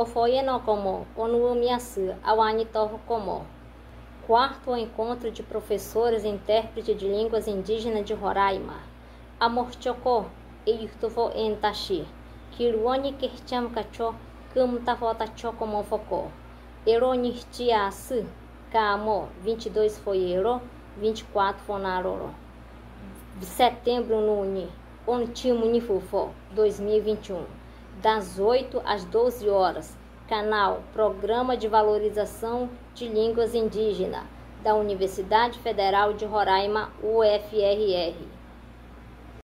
Ofoyeno como Onuamiasu Awanitorro como Quarto encontro de professores e intérpretes de línguas indígenas de Roraima. Amorchoko Eirtuvo Entashi. Kiruani Kercham Kacho Kumtavota Chocomo Focó. Eronirtiasu Kamo 22 foi Ero, 24 Fonaroro. Setembro Nuni. Ontimo Nifufo 2021. Das 8 às 12 horas Canal Programa de Valorização de Línguas Indígenas da Universidade Federal de Roraima, UFRR.